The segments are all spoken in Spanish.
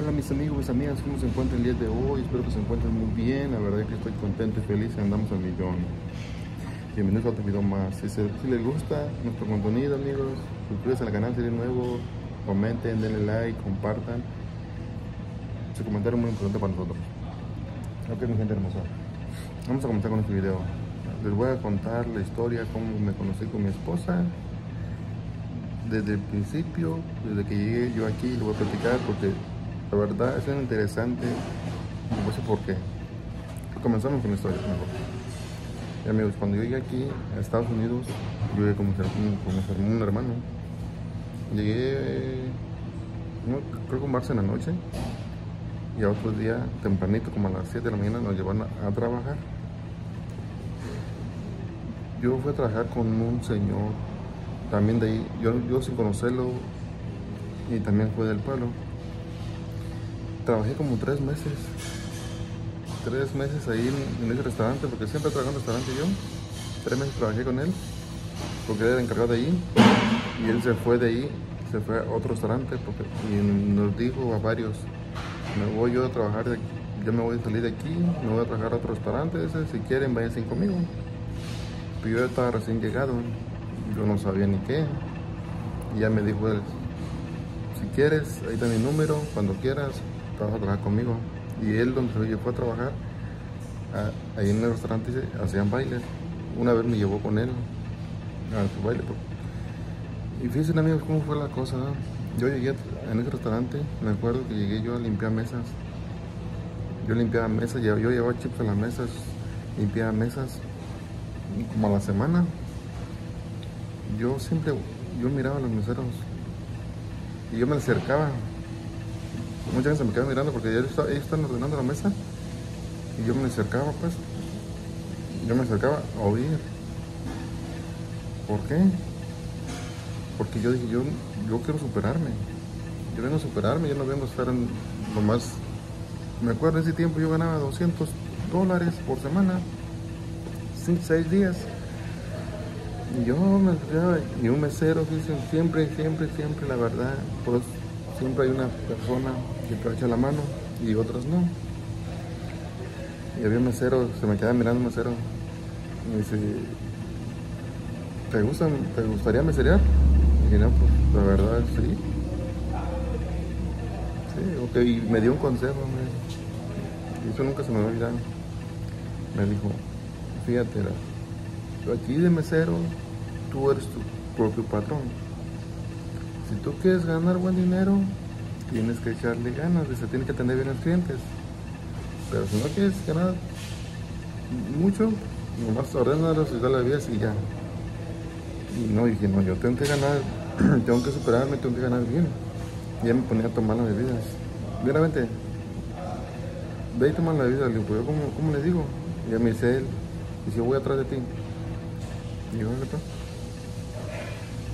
Hola mis amigos, mis amigas, ¿cómo se encuentran el día de hoy? Espero que se encuentren muy bien, la verdad que estoy contento y feliz, andamos al millón. Bienvenidos a otro video más. Si les gusta nuestro contenido amigos, suscríbanse al canal si eres nuevo, comenten, denle like, compartan. Su comentario es muy importante para nosotros. Ok mi gente hermosa, vamos a comenzar con este video. Les voy a contar la historia, cómo me conocí con mi esposa, desde el principio, desde que llegué yo aquí, lo voy a platicar porque la verdad es interesante. No sé por qué. Comenzamos con la historia mejor. Y amigos, cuando yo llegué aquí a Estados Unidos, yo llegué como, como, un hermano. Llegué, no, creo que un marzo en la noche. Y a otro día, tempranito, como a las 7 de la mañana, nos llevaron a, trabajar. Yo fui a trabajar con un señor también de ahí, yo sin conocerlo y también fue del pueblo. Trabajé como tres meses, tres meses ahí en, ese restaurante, porque siempre trabajé en restaurante yo. Tres meses trabajé con él, porque él era encargado de ahí, y él se fue de ahí, se fue a otro restaurante, porque, y nos dijo a varios, me voy yo a trabajar, de, yo me voy a salir de aquí, me voy a trabajar a otro restaurante, si quieren vayan conmigo. Pero yo estaba recién llegado, yo no sabía ni qué. Y ya me dijo él, si quieres, ahí está mi número, cuando quieras, a trabajar conmigo. Y él donde se fue a trabajar, ahí en el restaurante hacían bailes. Una vez me llevó con él a su baile. Pues. Y fíjense amigos cómo fue la cosa. Yo llegué en ese restaurante, me acuerdo que llegué yo a limpiar mesas. Yo limpiaba mesas, yo llevaba chips a las mesas, limpiaba mesas como a la semana yo siempre, yo miraba a los meseros y yo me acercaba. Muchas veces me quedaba mirando porque ellos, están ordenando la mesa y yo me acercaba pues. Yo me acercaba a oír. ¿Por qué? Porque yo dije, yo, yo quiero superarme. Yo vengo a superarme, yo no vengo a estar en lo más... Me acuerdo ese tiempo yo ganaba 200 dólares por semana, 5, 6 días. Yo me y un mesero, siempre, siempre, siempre, la verdad, pues siempre hay una persona que te echa la mano y otras no. Y había un mesero, se me quedaba mirando un mesero. Me dice, ¿te, gusta, ¿te gustaría meserear? Y no, pues la verdad, sí. Sí, ok, y me dio un consejo, me, y eso nunca se me va a olvidar. Me dijo, fíjate, yo aquí de mesero, tú eres tu propio patrón. Si tú quieres ganar buen dinero, tienes que echarle ganas, se tiene que atender bien a los clientes. Pero si no quieres ganar mucho, nomás ordenalos y dale vías y ya. Y no, dije, no, yo tengo que ganar, tengo que superarme, tengo que ganar bien. Ya me ponía a tomar las bebidas. Veramente, ve y toma la bebida. Le digo, pues, ¿cómo, ¿cómo, le digo? Y ya me dice él, y si voy atrás de ti. Y yo, ¿qué?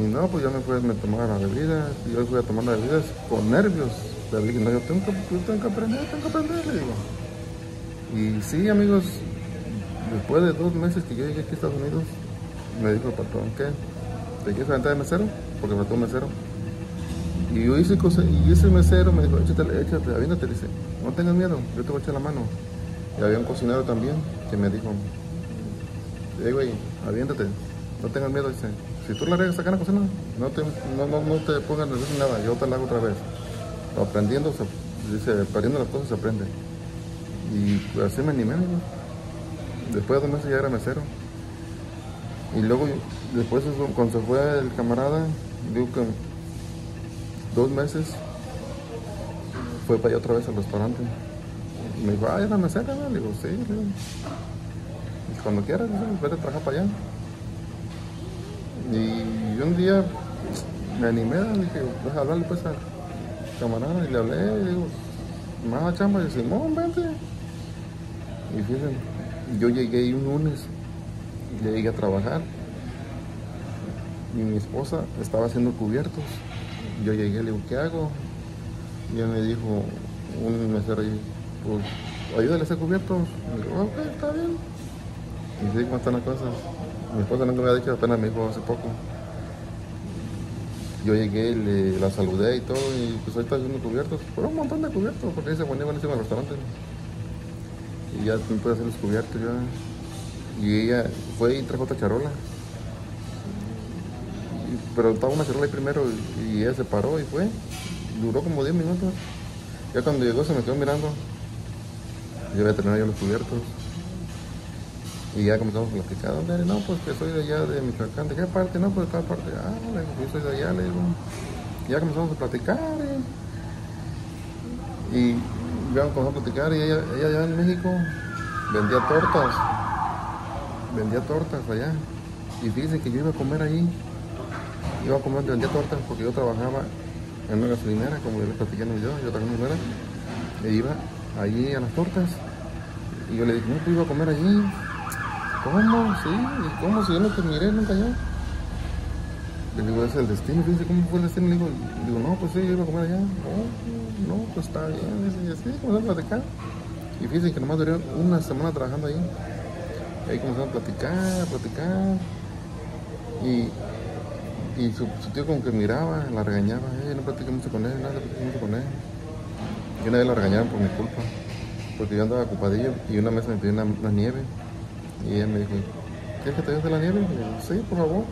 Y no, pues ya me fui, me tomaba las bebidas, y yo fui a tomar las bebidas con nervios. Pero dije, no, yo tengo que, yo tengo que aprender, tengo que aprender, le digo. Y sí, amigos, después de dos meses que yo llegué aquí a Estados Unidos, me dijo el patrón, ¿qué? ¿Te quieres aventar de mesero? Porque faltó un mesero. Y yo hice cosas, y ese mesero me dijo, échate, échate, aviéntate, dice, no tengas miedo, yo te voy a echar la mano. Y había un cocinero también que me dijo, hey, güey, aviéntate, no tengas miedo, dice, si tú la regas acá en la cocina, no te, no, no, no te pongas nervioso nada, yo te la hago otra vez. Aprendiendo, se, dice, aprendiendo las cosas se aprende. Y pues, así me animé, Después de dos meses ya era mesero. Y luego, después cuando se fue el camarada, digo que dos meses fue para allá otra vez al restaurante. Me dijo, ah, era mesera, ¿no? Le digo, sí, le digo. Y cuando quieras, vete a trabajar para allá. Y un día me animé, dije, a hablarle pues a camarada y le hablé, y digo, más chamba, y dice, no, vente. Y fíjense, yo llegué un lunes, y le llegué a trabajar, y mi esposa estaba haciendo cubiertos. Yo llegué, le digo, ¿qué hago? Y ella me dijo, un mesero pues, ayúdale a hacer cubiertos. Y digo, ok, está bien. Y sí, cómo están las cosas. Mi esposa nunca me ha dicho, apenas me dijo hace poco. Yo llegué, le, la saludé y todo, y pues está haciendo cubiertos. Pero un montón de cubiertos, porque ahí se ponía buenísimo el restaurante. Y ya me pude hacer los cubiertos ya. Y ella fue y trajo otra charola. Pero estaba una charola ahí primero y, y ella se paró y fue. Duró como 10 minutos. Ya cuando llegó se me quedó mirando. Yo había terminado yo los cubiertos. Y ya comenzamos a platicar. ¿Dónde eres? No, pues que soy de allá de Michoacán. ¿De qué parte? No, pues de tal parte. Ah, le digo, yo soy de allá, le digo. Ya comenzamos a platicar. Y, y ya comenzamos a platicar. Y ella, ella allá en México vendía tortas. Vendía tortas allá. Y fíjense que yo iba a comer ahí. Iba a comer, vendía tortas porque yo trabajaba en una gasolinera, como yo les platiqué en. Yo trabajaba en una. E iba allí a las tortas. Y yo le dije, no, pues iba a comer allí. ¿Cómo? Sí, ¿y cómo? Si yo no te miré nunca yo. Le digo, es el destino, fíjese cómo fue el destino. Le digo, digo no, pues sí, yo iba a comer allá. No, no, pues está bien. Dice, y así comenzamos a platicar. Y fíjense que nomás duré una semana trabajando ahí. Ahí comenzamos a platicar, a platicar. Y, y su, tío como que miraba, la regañaba. Eh, no platiqué mucho con él, nada, platiqué mucho con él. Y una vez la regañaron por mi culpa. Porque yo andaba ocupadillo y una vez me pidió una, una nieve. Y ella me dijo, ¿quieres que te ayude la nieve? Y yo, sí, por favor.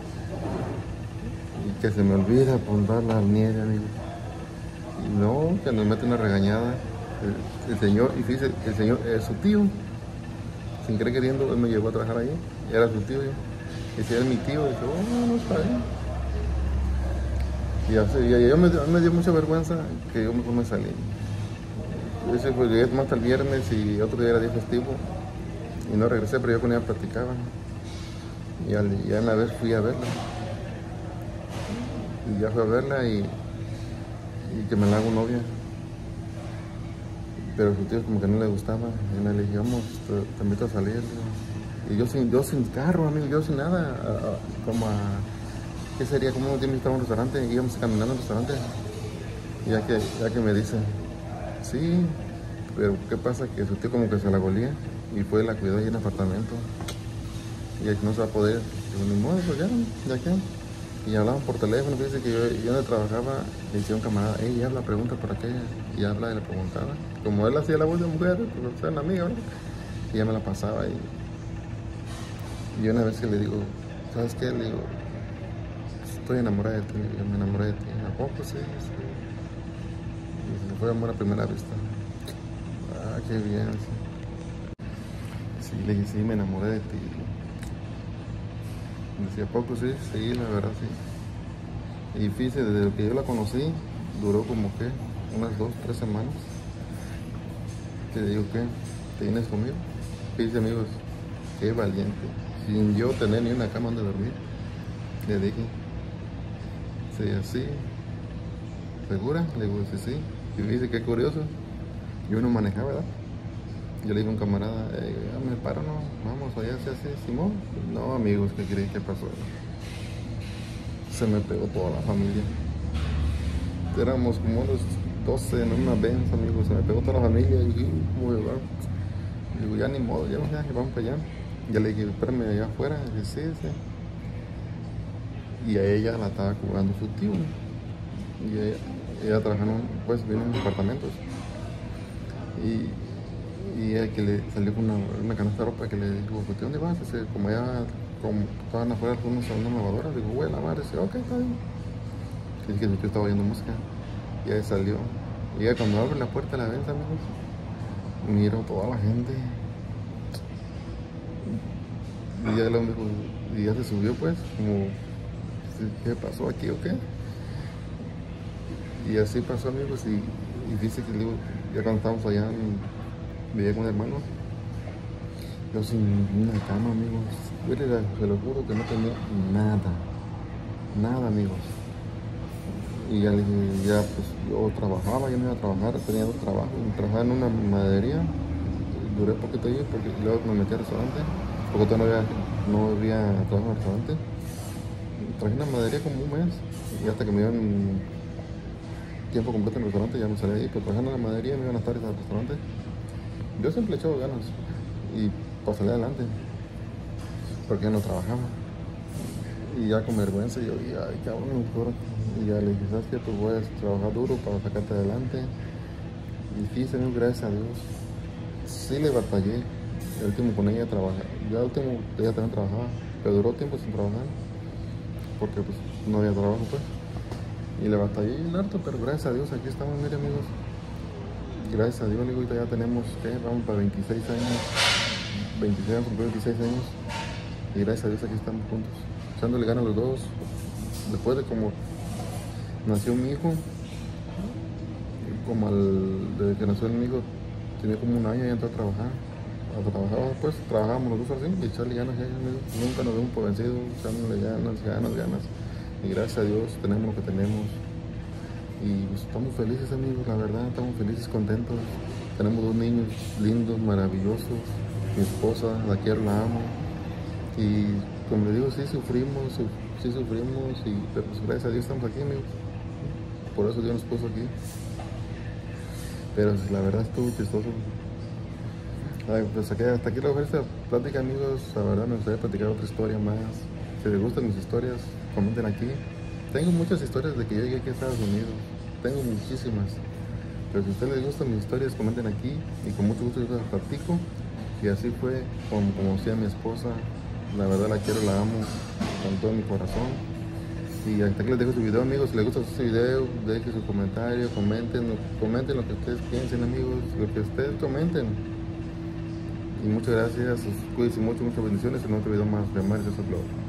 Y que se me olvida apuntar la nieve, amigo. Y no, que nos mete una regañada. El, señor, y fíjese, el señor es su tío. Sin querer queriendo, él me llevó a trabajar ahí. Era su tío. Yo. Y si era mi tío, dije, oh, no, está bien. Y así, y yo me, me dio mucha vergüenza que yo mejor me salí. Ese pues llegué más hasta el viernes y otro día era día festivo. Y no regresé, pero yo con ella platicaba. Y al- ya una vez fui a verla. Y ya fui a verla y, y que me la hago novia. Pero a su tío como que no le gustaba. Y le dije, vamos, te, te invito a salir. le. Y yo sin, yo sin carro, amigo, yo sin nada. como a, ¿qué sería? Como un día me a un restaurante íbamos caminando al restaurante. Y ya que, ya que me dice, sí, pero ¿qué pasa? Que su tío como que se la golía y fue y la cuidó ahí en el apartamento. Y aquí no se va a poder. Digo, ni modo, pues ya, ya que. Y hablaban por teléfono, fíjese que yo, yo donde trabajaba, le un camarada, ey, habla, pregunta por aquella. Y habla y le preguntaba. Como él hacía la voz de mujer, pues eran amigas, ¿verdad? Y ya me la pasaba y, y una vez que le digo, ¿sabes qué? Le digo, estoy enamorada de ti, yo me enamoré de ti. ¿A poco sí? sí. Y se fue amor a primera vista. Ah, qué bien. Sí, le dije, sí, me enamoré de ti. Decía, ¿a poco sí? Sí, la verdad sí. Y fíjese, desde que yo la conocí, duró como que unas dos, tres semanas. Que digo, ¿qué? ¿Te vienes conmigo? Fíjese, amigos, qué valiente. Sin yo tener ni una cama donde dormir. Le dije, sí, así. ¿Segura? Le digo, sí, sí. Y dice, qué curioso. Yo no manejaba, ¿verdad? Yo le dije a un camarada, "Ey, ya me paro, no, vamos allá, se hace Simón. No, amigos, ¿qué creen que pasó? Se me pegó toda la familia. Éramos como unos 12 en una Benz, amigos, se me pegó toda la familia. Y dije, ¿cómo voy a llevar? Digo, ya ni modo, ya, ya, vamos para allá. Ya le dije, espérame allá afuera. Y sí, sí. Y a ella la estaba cuidando su tío. Y ella, ella trabajaba pues, vive en apartamentos. Y, y ella que le salió con una, una canasta de ropa que le dijo, pues, ¿de dónde vas? Como allá, como estaban afuera unos una lavadora, digo, voy a lavar. Dice, ok, está bien. Y dije tío estaba oyendo música. Y ahí salió. Y ella cuando abre la puerta de la venta, amigos, miro toda la gente. Y ya, lo dijo, y ya se subió pues, como, ¿qué pasó aquí o qué? Y así pasó amigos y, dice que digo, ya cuando estábamos allá, vivía con un hermano, yo sin una cama amigos, se lo juro que no tenía nada, nada amigos. Y ya ya pues yo trabajaba, yo me iba a trabajar, tenía dos trabajos, trabajaba en una maderería, duré poquito ahí porque luego me metí al restaurante, porque todavía no había, no había trabajo en restaurante. Trabajé en la maderería como un mes y hasta que me dieron tiempo completo en el restaurante ya me salí ahí, pero trabajando en la maderería me iban a estar en el restaurante. Yo siempre le echaba ganas y salir adelante, porque ya no trabajaba. Y ya con vergüenza yo dije, ay cabrón, mejor. Y ya le dije, ¿sabes qué? Pues voy trabajar duro para sacarte adelante. Y sí, gracias a Dios. Sí le batallé. El último con ella trabajaba. Ya el último ella también trabajaba. Pero duró tiempo sin trabajar. Porque pues no había trabajo pues. Y le batallé en harto, pero gracias a Dios aquí estamos, mire amigos. Gracias a Dios, amigo, ya tenemos. Vamos para 26 años. 26 años, 26 años. Y gracias a Dios aquí estamos juntos. Echándole ganas los dos. Después de como nació mi hijo, como al, desde que nació mi hijo, tenía como un año y entró a trabajar. Trabajábamos, pues trabajábamos los dos así y echarle ganas ya. Nunca nos vemos por vencidos, echándole ganas, ganas, ganas. Y gracias a Dios tenemos lo que tenemos. Y estamos felices amigos, la verdad, estamos felices, contentos. Tenemos dos niños lindos, maravillosos. Mi esposa, la quiero, la amo. Y como le digo, sí sufrimos, sí sufrimos, y, pues, gracias a Dios estamos aquí amigos. Por eso Dios nos puso aquí. Pero la verdad estuvo chistoso. Pues aquí, hasta aquí la esta plática amigos, la verdad me gustaría platicar otra historia más. Si les gustan mis historias, comenten aquí. Tengo muchas historias de que yo llegué aquí a Estados Unidos. Tengo muchísimas. Pero si a ustedes les gustan mis historias, comenten aquí y con mucho gusto yo las platico. Y así fue como conocí a mi esposa. La verdad la quiero, la amo con todo mi corazón. Y hasta aquí les dejo su video, amigos. Si les gusta este video, dejen su comentario, comenten, comenten lo que ustedes piensen, amigos, lo que ustedes comenten. Y muchas gracias, cuídense mucho, muchas bendiciones en otro video más de Mario Blog.